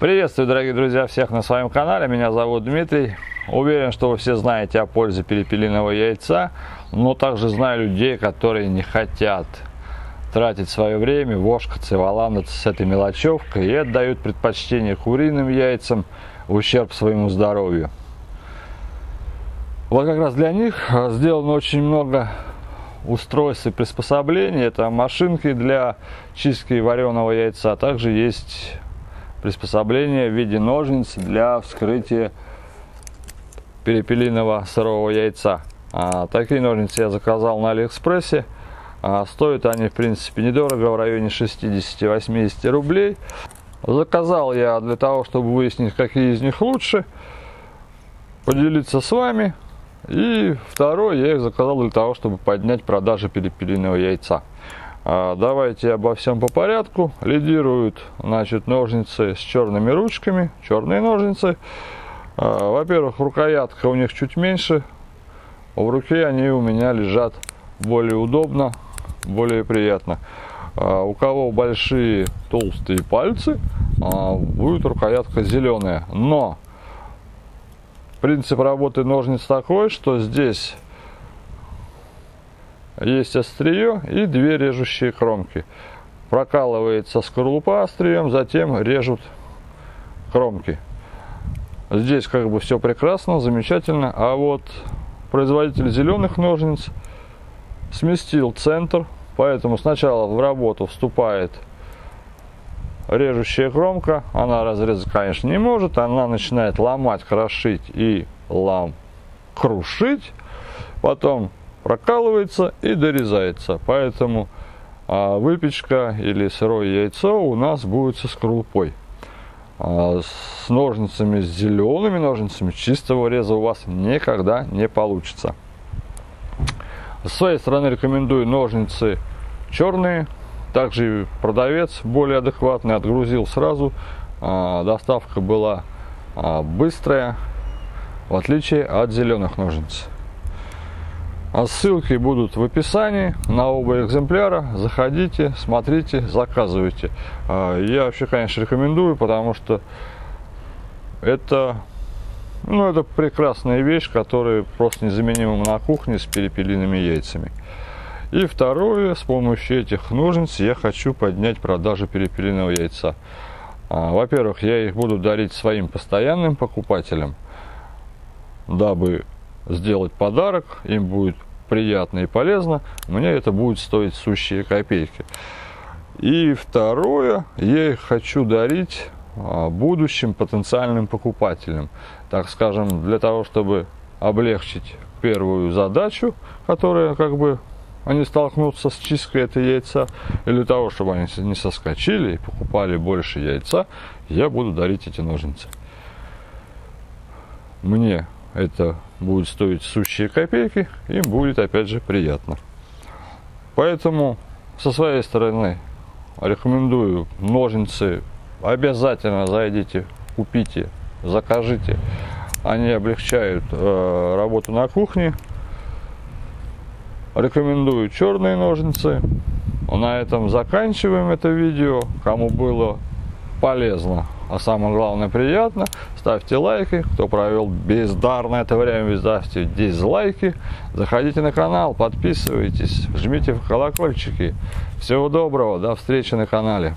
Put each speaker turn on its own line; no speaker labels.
Приветствую, дорогие друзья, всех на своем канале. Меня зовут Дмитрий. Уверен, что вы все знаете о пользе перепелиного яйца, но также знаю людей, которые не хотят тратить свое время, вошкаться и валандаться с этой мелочевкой и отдают предпочтение куриным яйцам в ущерб своему здоровью. Вот как раз для них сделано очень много устройств и приспособлений. Это машинки для чистки вареного яйца. Также есть приспособление в виде ножниц для вскрытия перепелиного сырого яйца. А, такие ножницы я заказал на Алиэкспрессе. А, стоят они, в принципе, недорого, в районе 60-80 рублей. Заказал я для того, чтобы выяснить, какие из них лучше, поделиться с вами. И второй я их заказал для того, чтобы поднять продажи перепелиного яйца. А, давайте обо всем по порядку. Лидируют значит, ножницы с черными ручками, черные ножницы. А, во-первых, рукоятка у них чуть меньше. В руке они у меня лежат более удобно, более приятно. А, у кого большие толстые пальцы, будет рукоятка зеленая. Но принцип работы ножниц такой, что здесь есть острие и две режущие кромки. Прокалывается скорлупа острием, затем режут кромки. Здесь как бы все прекрасно, замечательно. А вот производитель зеленых ножниц сместил центр, поэтому сначала в работу вступает режущая кромка. Она разрезать, конечно, не может. Она начинает ломать, крошить и лам крушить. Потом прокалывается и дорезается. Поэтому а, выпечка или сырое яйцо у нас будет со скорлупой. А, с ножницами, с зелеными ножницами чистого реза у вас никогда не получится. С своей стороны рекомендую ножницы черные. Также продавец более адекватный, отгрузил сразу. А, доставка была быстрая, в отличие от зеленых ножниц. А ссылки будут в описании на оба экземпляра. Заходите, смотрите, заказывайте. А, я вообще, конечно, рекомендую, потому что это, ну, это прекрасная вещь, которая просто незаменима на кухне с перепелиными яйцами. И второе, с помощью этих ножниц я хочу поднять продажи перепелиного яйца. А, во-первых, я их буду дарить своим постоянным покупателям, дабы сделать подарок, им будет приятно и полезно, мне это будет стоить сущие копейки. И второе, я их хочу дарить а, будущим потенциальным покупателям. Так скажем, для того, чтобы облегчить первую задачу, которая как бы они столкнутся с чисткой этого яйца, или для того, чтобы они не соскочили и покупали больше яйца, я буду дарить эти ножницы. Мне это будет стоить сущие копейки, им будет опять же приятно. Поэтому со своей стороны рекомендую ножницы обязательно зайдите, купите, закажите. Они облегчают э, работу на кухне. Рекомендую черные ножницы. На этом заканчиваем это видео. Кому было полезно, а самое главное приятно. Ставьте лайки. Кто провел бездарно это время, ставьте дизлайки. Заходите на канал, подписывайтесь, жмите в колокольчики. Всего доброго, до встречи на канале.